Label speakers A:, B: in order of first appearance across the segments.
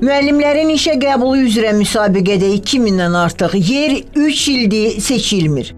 A: Müəllimlərin işə qəbulu üzrə müsabiqədə 2000-dən artıq yer 3 ildir seçilmir.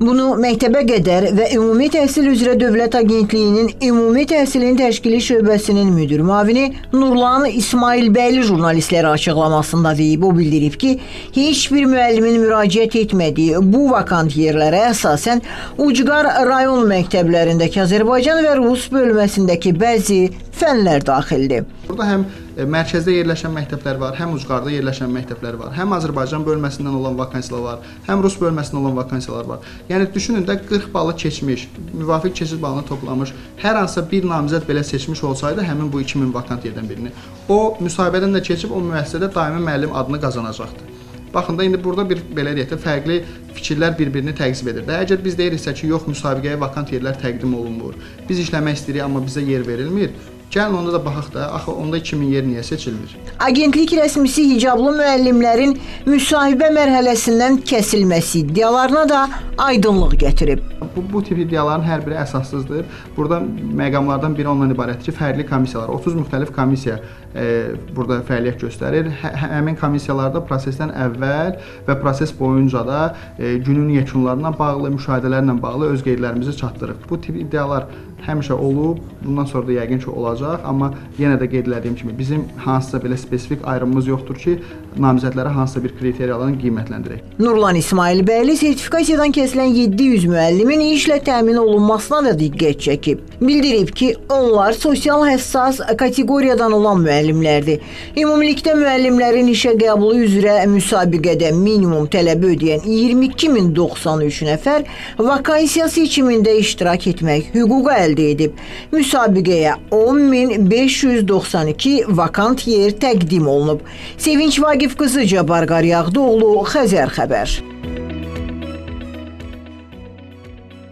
A: Bunu Məktəbə qədər və Ümumi Təhsil üzrə Dövlət Agentliyinin Ümumi Təhsilin Təşkili şöbəsinin müdir müavini Nurlan İsmailbəyli jurnalistlərə açıqlamasında deyib. O bildirib ki, heç bir müəllimin müraciət etmədiyi bu vakant yerlərə əsasən ucqar rayon məktəblərindəki Azərbaycan və Rus bölməsindəki bəzi fənlər daxildir.
B: Burada həm mərkəzdə yerləşən məktəblər var, həm ucqarda yerləşən məktəblər var, həm Azərbaycan bölməsindən olan vakansiyalar var, həm Rus bölməsindən olan vakansiyalar var. Yəni düşünün də 40 balı keçmiş, müvafiq keçid balını toplamış hər hansısa bir namizəd belə seçmiş olsaydı həmin bu 2000 vakant yerdən birini, o müsahibədən də keçib o müəssisədə daimi müəllim adını qazanacaqdı. Baxın da indi burada bir belə deyək də fərqli fikirlər bir-birini təqzib edir. Də əgər biz deyiriksə ki, yox müsabiqəyə vakant yerlər təqdim olunmur. Biz işləmək istəyirik, amma bizə yer verilmir. Gəlin onda da baxaq da, axı onda 2000 yer niyə seçilmir?
A: Agentlik rəsmisi hicablı müəllimlərin müsahibə mərhələsindən kəsilməsi iddialarına da aydınlıq gətirib.
B: Bu, bu tip iddiaların hər biri əsassızdır. Burada məqamlardan biri ondan ibarətdir ki, fərqli komissiyalar, 30 müxtəlif komissiya e, burada fəaliyyət göstərir. Hə, həmin komissiyalarda prosesdən əvvəl və proses boyunca da e, günün yekunlarına bağlı, müşahidələrlə bağlı öz qeydlərimizi çatdırıb. Bu tip iddialar həmişə olub, bundan sonra da yəqin ki olacaq, amma yenə də qeyd etdiyim kimi bizim hansısa belə spesifik ayrımımız yoxdur ki, namizədlərə hansısa bir kriteriyalarla qiymətləndirək.
A: Nurlan İsmailbəyli sertifikasiyadan kəsilən 700 müəllimin işlə təmin olunmasına da diqqət çəkib. Bildirib ki, onlar sosial həssas kateqoriyadan olan müəllimlərdir. Ümumilikdə müəllimlərin işə qəbulu üzrə müsabiqədə minimum tələbi ödəyən 22093 nəfər vakansiya seçimində iştirak etmək hüququ əldə edib. Müsabiqəyə 10592 vakant yer təqdim olunub. Sevinç Vaqif qızı Cabbar Qaryağdıoğlu Xəzər xəbər.